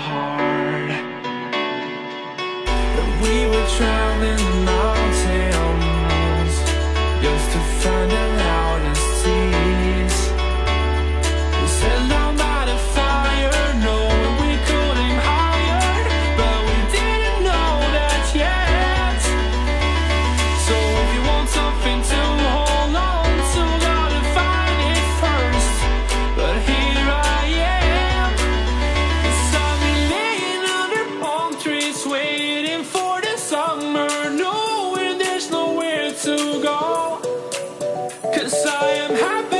hard. But we were drowning in night happy.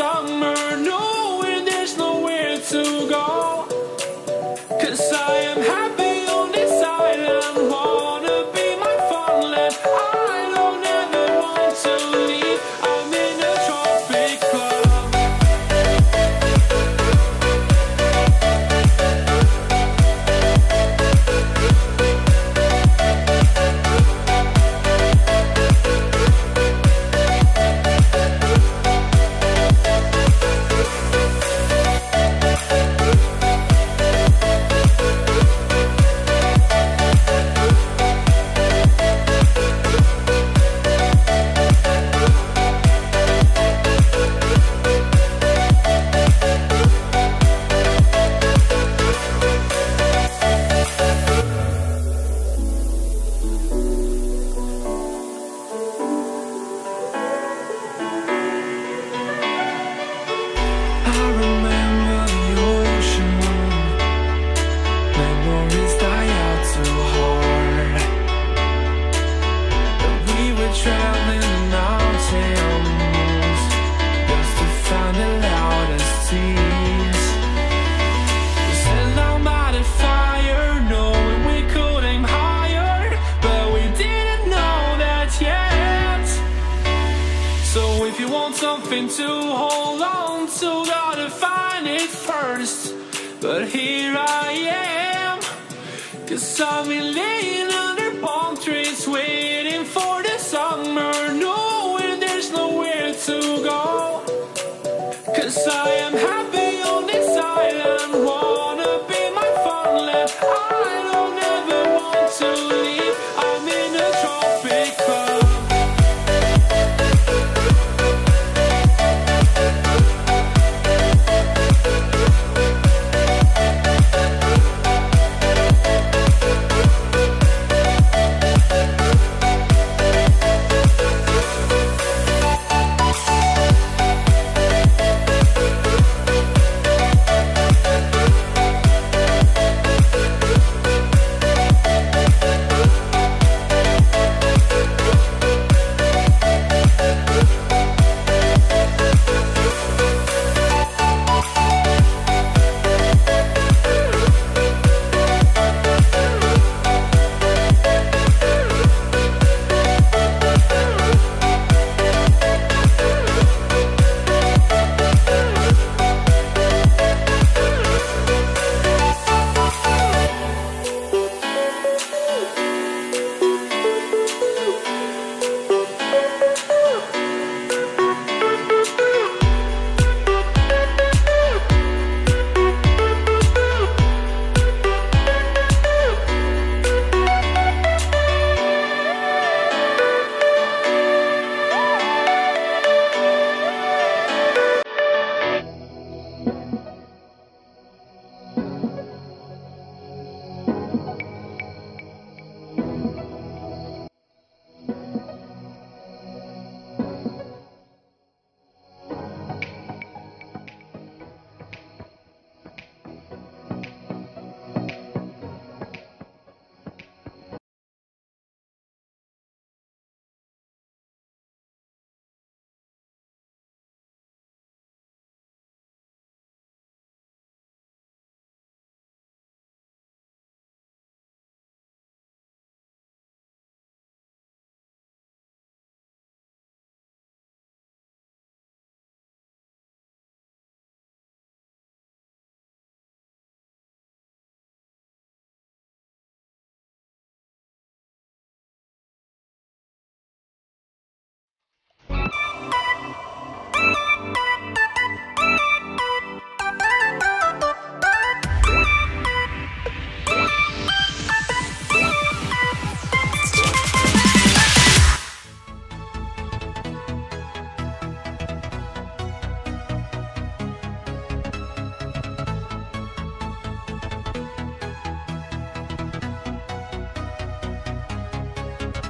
some to hold on to, gotta find it first. But here I am, cause been laying under palm trees